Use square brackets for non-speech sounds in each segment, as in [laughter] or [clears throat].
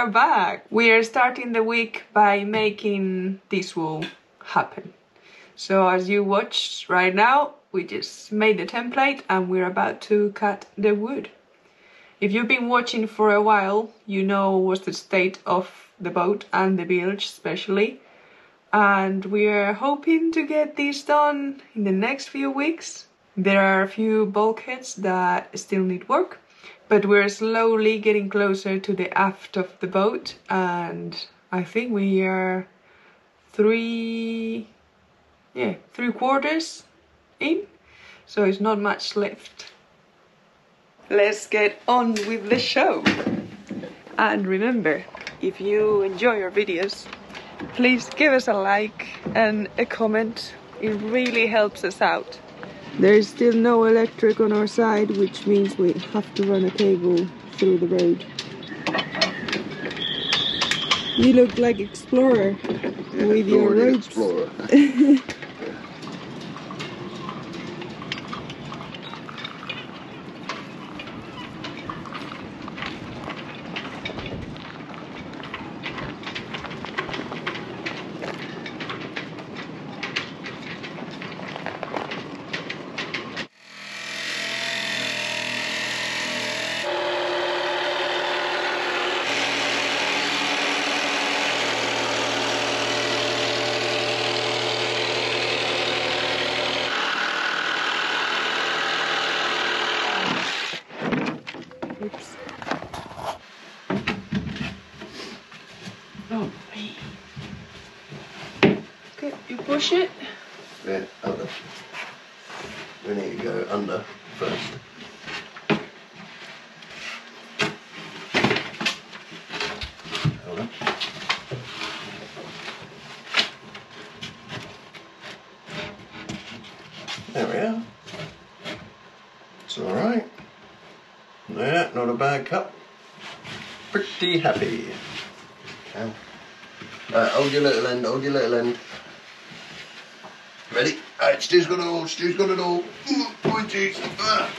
are back. We are starting the week by making this wool happen. So as you watch right now, we just made the template and we're about to cut the wood. If you've been watching for a while, you know what's the state of the boat and the bilge especially. And we're hoping to get this done in the next few weeks. There are a few bulkheads that still need work, but we're slowly getting closer to the aft of the boat and I think we are three, yeah, three quarters in, so it's not much left. Let's get on with the show. And remember, if you enjoy our videos, please give us a like and a comment. It really helps us out. There is still no electric on our side, which means we have to run a cable through the road. You look like Explorer with your ropes. Explorer. [laughs] push it. Yeah, under. We need to go under first. Hold on. There we are. It's alright. Yeah, not a bad cut. Pretty happy. Okay. Uh, hold your little end, hold your little end. Ready? Alright, Stu's got it all, Stu's got it all. Pointies. Ah.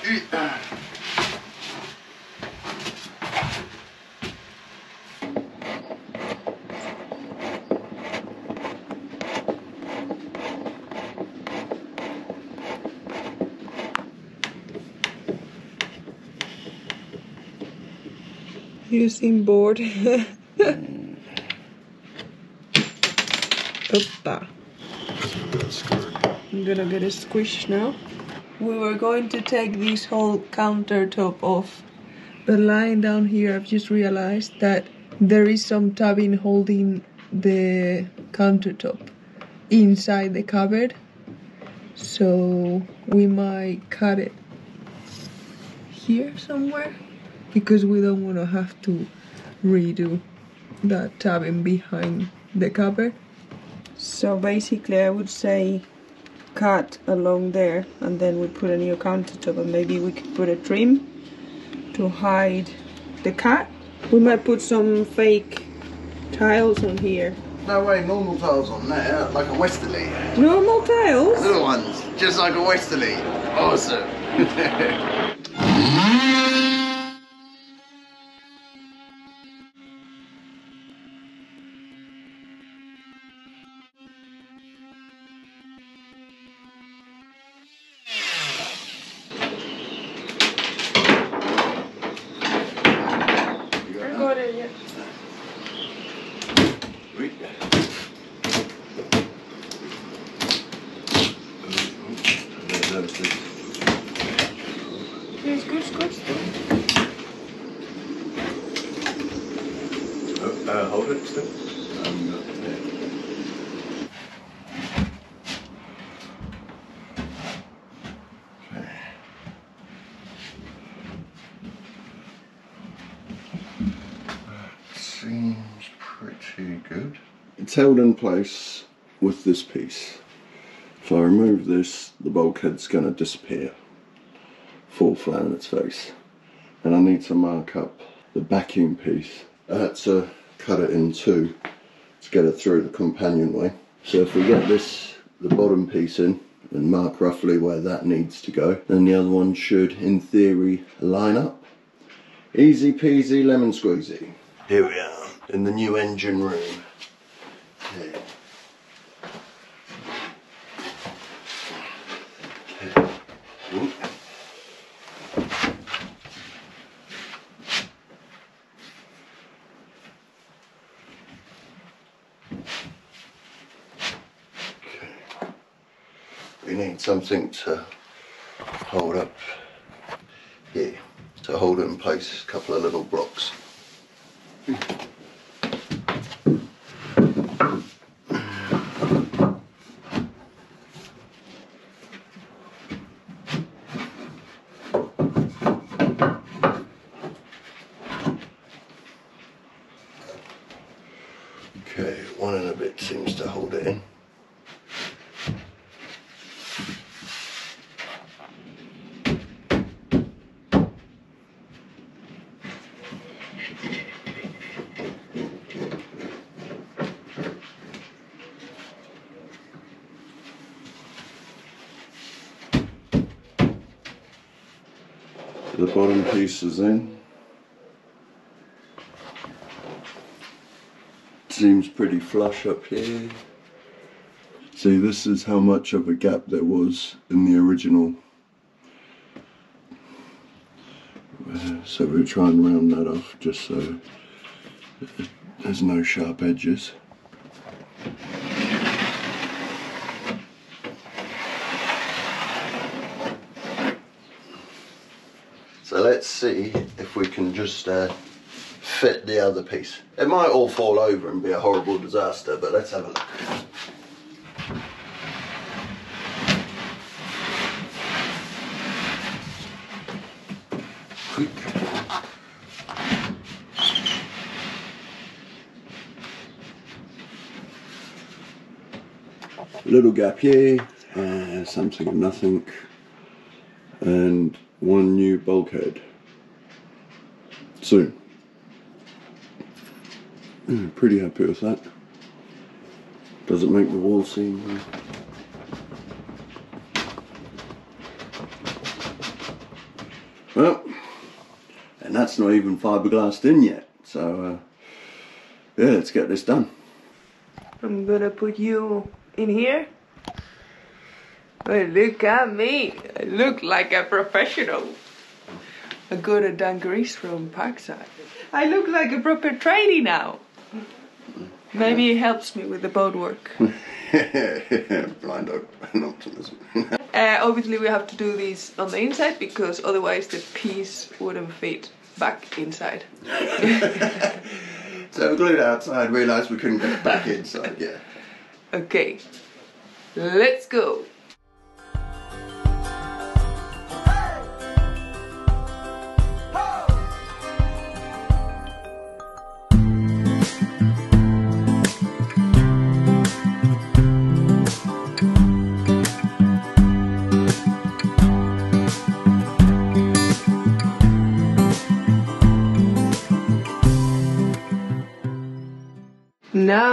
You seem bored. [laughs] Oppa. I'm gonna get a squish now. We were going to take this whole countertop off, but lying down here, I've just realized that there is some tabbing holding the countertop inside the cupboard. So we might cut it here somewhere because we don't want to have to redo that tabbing behind the cupboard. So basically, I would say cut along there and then we put a new countertop and maybe we could put a trim to hide the cut. We might put some fake tiles on here. No way, normal tiles on there, like a Westerly. Normal tiles? Little ones, just like a Westerly. Awesome. [laughs] uh, hold it still. Um, Seems pretty good. It's held in place with this piece. If I remove this, the bulkhead's going to disappear. Fall flat on its face. And I need to mark up the vacuum piece. I had to cut it in two to get it through the companionway. So if we get this, the bottom piece in, and mark roughly where that needs to go, then the other one should, in theory, line up. Easy peasy lemon squeezy. Here we are in the new engine room. Something to hold up here to hold it in place, a couple of little blocks. Okay, one and a bit seems to hold it in. The bottom piece is in. Seems pretty flush up here. See, this is how much of a gap there was in the original. So we'll try and round that off just so there's no sharp edges. So let's see if we can just uh, fit the other piece. It might all fall over and be a horrible disaster, but let's have a look. Little gap here, uh, something of nothing, and one new bulkhead soon. Mm, Pretty happy with that. Does it make the wall seem? Well, and that's not even fiberglassed in yet. So, uh, yeah, let's get this done. I'm gonna put you in here. But look at me. I look like a professional. I got a dungarees from Parkside. I look like a proper trainee now. Maybe it helps me with the boat work. [laughs] Blind optimism. [laughs] [laughs] Uh, obviously, we have to do this on the inside because otherwise the piece wouldn't fit back inside. so we glued it outside, realised we couldn't get it back inside, yeah. Okay, let's go.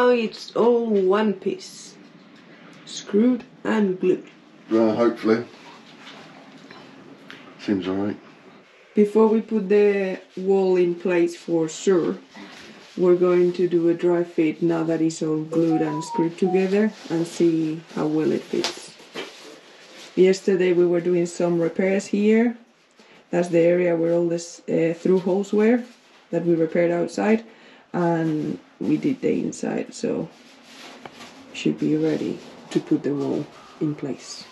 Now it's all one piece, screwed and glued. Well, hopefully. Seems alright. Before we put the wall in place for sure, we're going to do a dry fit now that it's all glued and screwed together and see how well it fits. Yesterday we were doing some repairs here. That's the area where all this uh, through holes were that we repaired outside, and we did the inside, so should be ready to put the wall in place.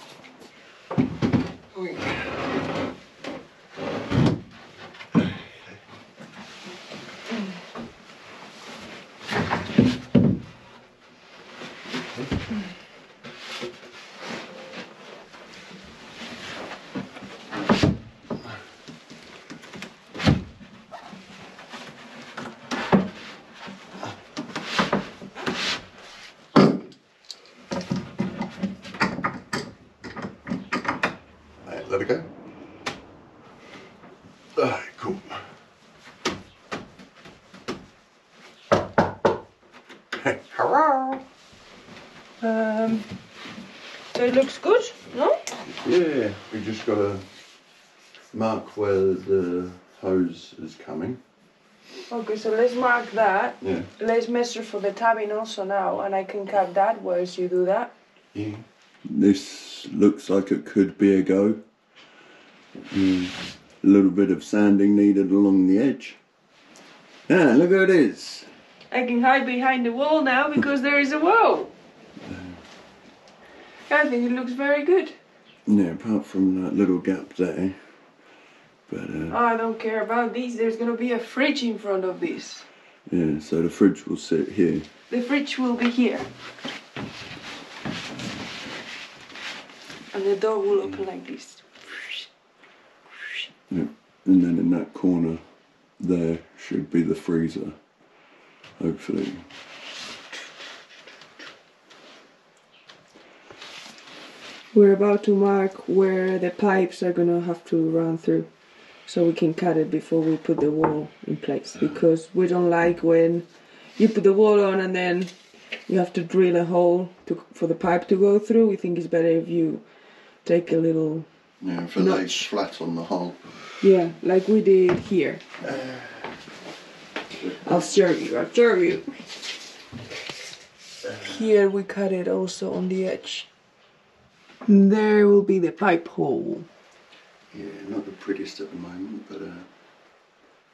Right, let it go. Alright, cool. Hurrah! Um, so it looks good, no? Yeah, we just gotta mark where the hose is coming. Okay, so let's mark that. Yeah. Let's measure for the tabbing also now, and I can cut that whilst you do that. Yeah. This looks like it could be a go. Mm, a little bit of sanding needed along the edge. Yeah, look how it is. I can hide behind the wall now because there is a wall. [laughs] I think it looks very good. Yeah, apart from that little gap there. But uh, I don't care about these. There's gonna be a fridge in front of this. yeah, so the fridge will sit here. The fridge will be here. And the door will open like this. Yeah. And then in that corner there should be the freezer. Hopefully. We're about to mark where the pipes are gonna have to run through so we can cut it before we put the wall in place because we don't like when you put the wall on and then you have to drill a hole to, for the pipe to go through. We think it's better if you take a little, Yeah, if it Notch. lays flat on the hole. yeah, like we did here. Uh, I'll show you, I'll show you. Here we cut it also on the edge. There will be the pipe hole. Yeah, not the prettiest at the moment, but uh,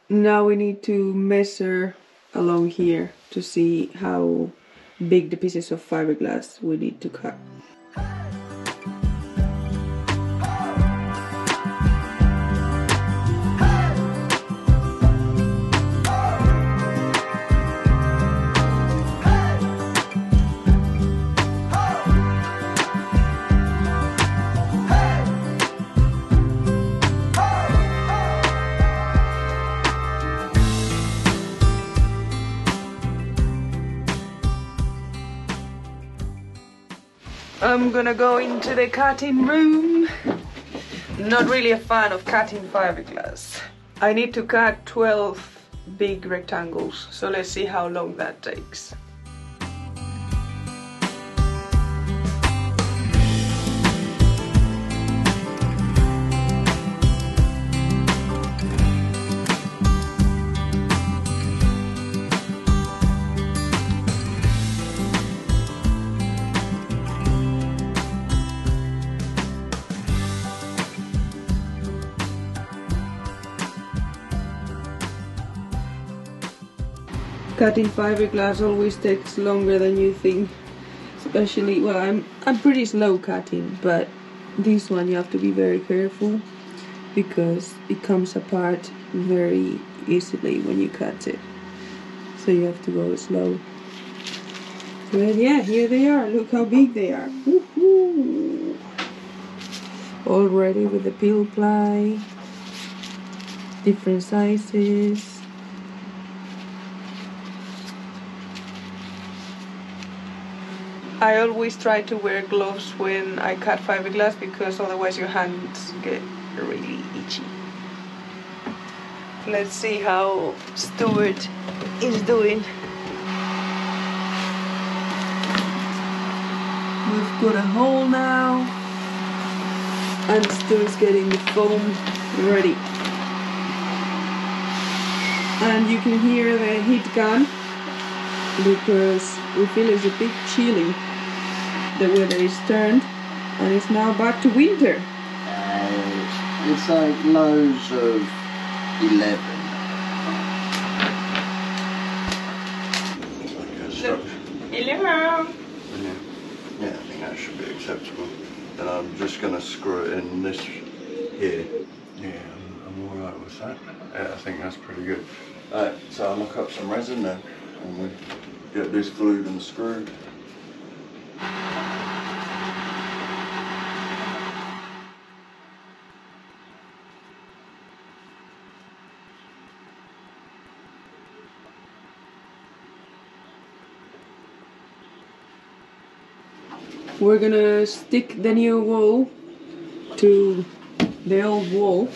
Now we need to measure along here to see how big the pieces of fiberglass we need to cut. I'm gonna go into the cutting room. Not really a fan of cutting fiberglass. I need to cut 12 big rectangles, so let's see how long that takes. Cutting fiberglass always takes longer than you think. Especially, well, I'm I'm pretty slow cutting, but this one you have to be very careful because it comes apart very easily when you cut it. So you have to go slow. But yeah, here they are. Look how big they are. Woohoo! All ready with the peel ply. Different sizes. I always try to wear gloves when I cut fiberglass because otherwise your hands get really itchy. Let's see how Stuart is doing. We've got a hole now, and Stuart's getting the foam ready. And you can hear the heat gun because we feel it's a bit chilly. The weather is turned and it's now back to winter. uh, it's like lows of 11. Hello. Yeah. yeah, I think that should be acceptable. And I'm just going to screw it in this here. Yeah, I'm, I'm alright with that. Yeah, I think that's pretty good. Alright, so I'll look up some resin then and we get this glued and screwed. We're gonna stick the new wall to the old wall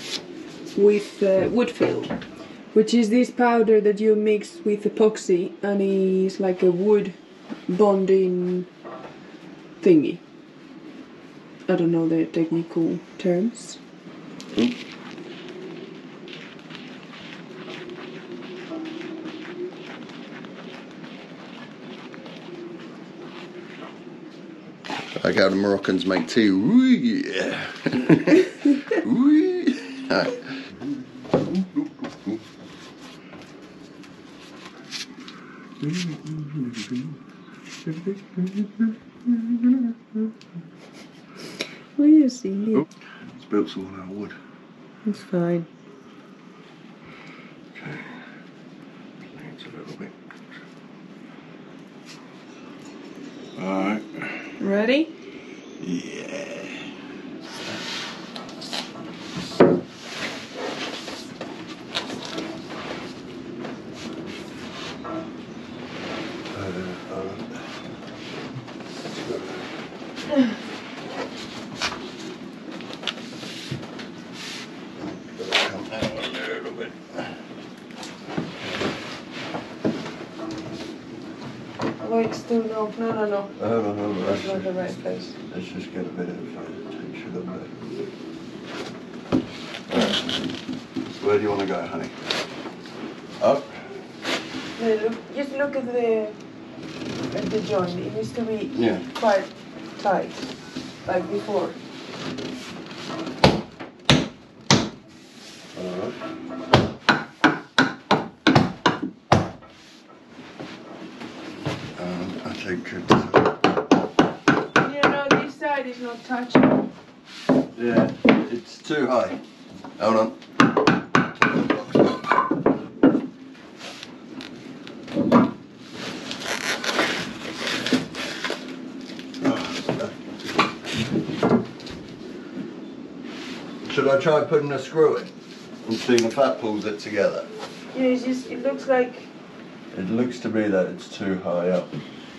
with uh, wood fill, which is this powder that you mix with epoxy and is like a wood bonding thingy. I don't know the technical terms. Like how the Moroccans make tea. Ooh, yeah. [laughs] Ooh. Right. What are you seeing? It's built all out of wood. It's fine. Okay. Needs a little bit. Alright. Ready? Yeah. Come down a little bit. Oh, it's still no, no, no, no. I don't know, but That's not the right place. let's just get a bit of uh, tension on there. Alright. Where do you want to go, honey? Up? No, look, just look at the at the joint. It needs to be Yeah. quite tight, like before. Alright. Um, I think it's, You know, this side is not touching. yeah, it's too high. Hold on. Should I try putting a screw in and seeing if that pulls it together? Yeah, it's just it looks like It looks to me that it's too high up.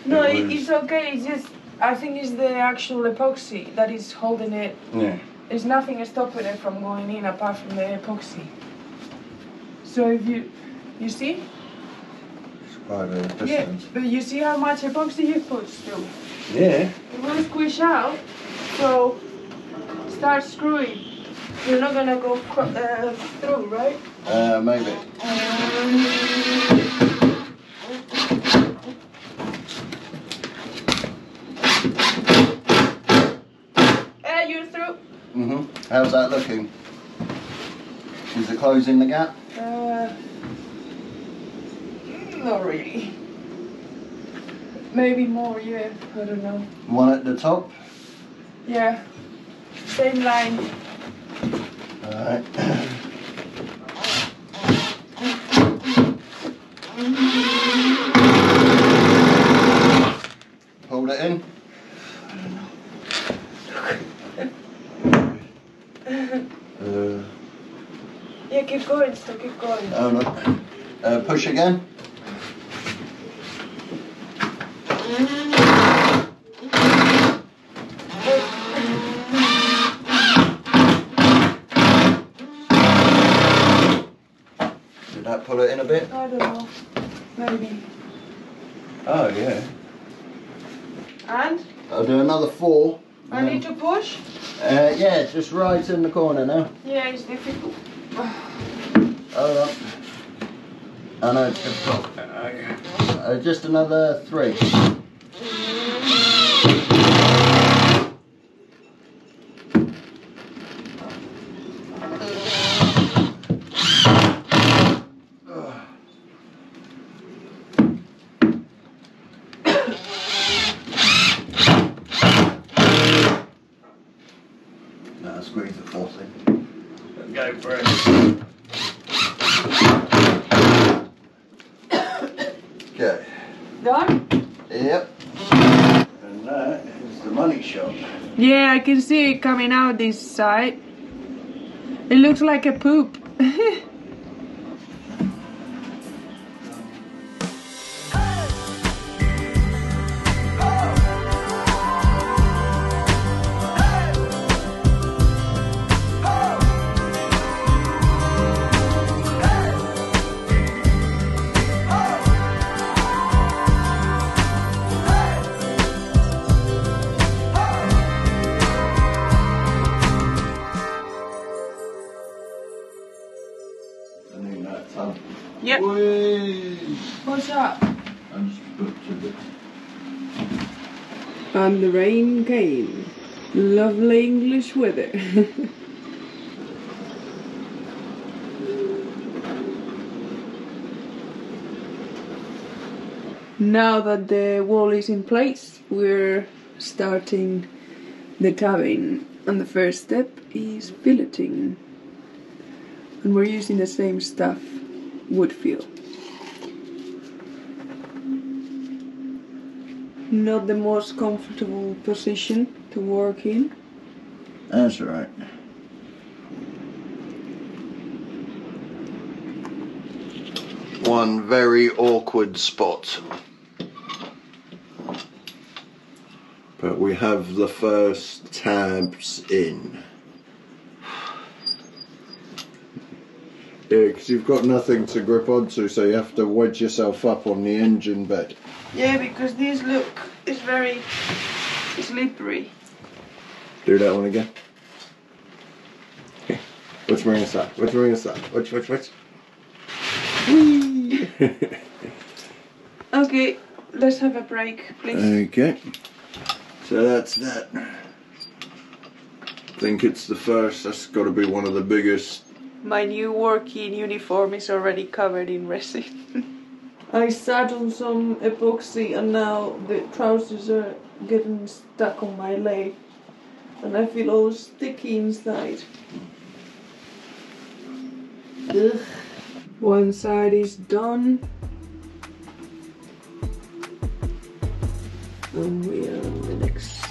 No, It it, it's okay. It's just I think it's the actual epoxy that is holding it. Yeah. There's nothing stopping it from going in apart from the epoxy. So if you you see, It's quite a yeah, but you see how much epoxy you put still. Yeah. It will squish out, so start screwing. You're not gonna go uh, through, right? Uh, maybe. Uh, you're through. hmm How's that looking? Is it closing the gap? Uh, not really. Maybe more, yeah. I don't know. One at the top? Yeah. Same line. Alright. [clears throat] Hold it in. Uh, Yeah, keep going, still keep going. oh no. Uh, push again. Did that pull it in a bit? I don't know. Maybe. Oh yeah. And? I'll do another four. I need to push? Uh, yeah, just right in the corner now. Yeah, it's difficult. Hold on. I know. Uh, just another three. Now squeeze the fourth in. Go for it. Okay. Done? Yep. And that is the money shot. Yeah, I can see it coming out this side. It looks like a poop. [laughs] Whee! Push up. I just put two. And the rain came. Lovely English weather. [laughs] now that the wall is in place, we're starting the cabin. And the first step is filleting. And we're using the same stuff, wood fill. Not the most comfortable position to work in. That's right. One very awkward spot. But we have the first tabs in. Yeah, because you've got nothing to grip onto, so you have to wedge yourself up on the engine bed. Yeah, because these look, it's very slippery. Do that one again. Okay. Which marine side? Which marine side? Which, which, which? Whee! [laughs] Okay, let's have a break, please. okay. So that's that. I think it's the first. That's got to be one of the biggest. My new working uniform is already covered in resin. [laughs] I sat on some epoxy and now the trousers are getting stuck on my leg and I feel all sticky inside. Ugh. One side is done. And we are on the next.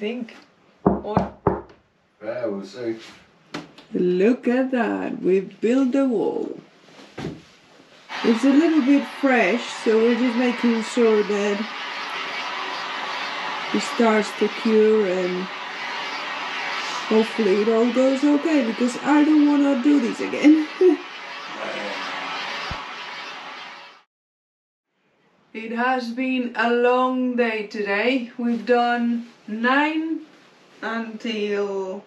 Think? What? Yeah, we'll see. Look at that, we've built the wall. It's a little bit fresh, so we're just making sure that it starts to cure and hopefully it all goes okay because I don't want to do this again. [laughs] it has been a long day today. We've done 9 until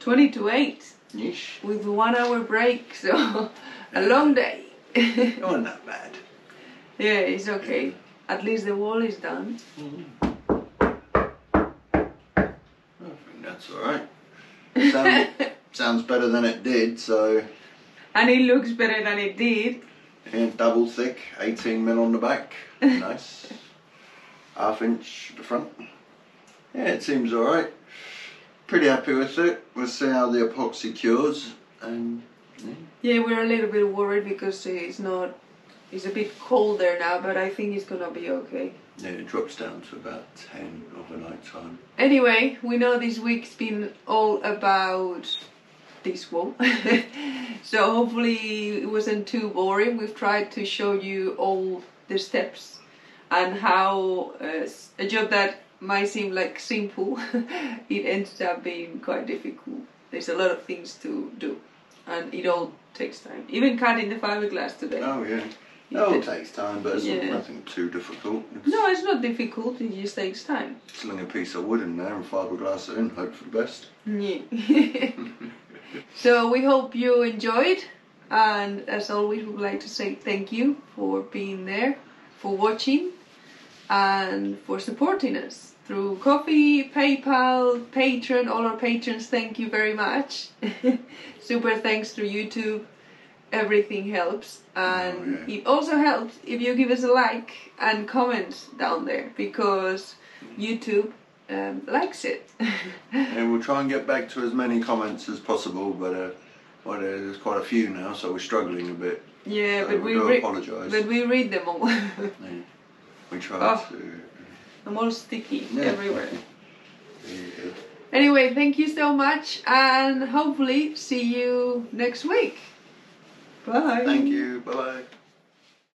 20 to 8 Yeesh. with one hour break, [laughs] so a long day. [laughs] oh Not bad. yeah, it's okay. At least the wall is done. Mm-hmm. I think that's alright. Sound, [laughs] sounds better than it did, so. And it looks better than it did. Yeah, double thick, 18 mil on the back. Nice. Half inch at the front. Yeah, it seems alright. Pretty happy with it. We'll see how the epoxy cures. And yeah. Yeah, we're a little bit worried because it's not. It's a bit colder now, but I think it's gonna be okay. yeah, it drops down to about 10 overnight time. Anyway, we know this week's been all about this wall. [laughs] so hopefully it wasn't too boring. We've tried to show you all the steps and how uh, a job that might seem like simple, [laughs] it ends up being quite difficult. There's a lot of things to do and it all takes time. Even cutting the fiberglass today. Oh, yeah. It It all takes time, but it's Yeah. nothing too difficult. It's No, it's not difficult, it just takes time. Sling a piece of wood in there and fiberglass it in, hope for the best. Yeah. [laughs] so we hope you enjoyed, and as always, we would like to say thank you for being there, for watching, and for supporting us through Ko-fi, PayPal, Patreon. All our patrons, thank you very much. [laughs] Super thanks through YouTube. Everything helps, and Oh, yeah. it also helps if you give us a like and comment down there because YouTube um, likes it. [laughs] And we'll try and get back to as many comments as possible, but uh, well, there's quite a few now, so we're struggling a bit. Yeah, So but we we do re- apologise. but we read them all. [laughs] Yeah. We try Oh. to. I'm all sticky Yeah. everywhere. Anyway, thank you so much and hopefully see you next week. Bye. Thank you. Bye bye.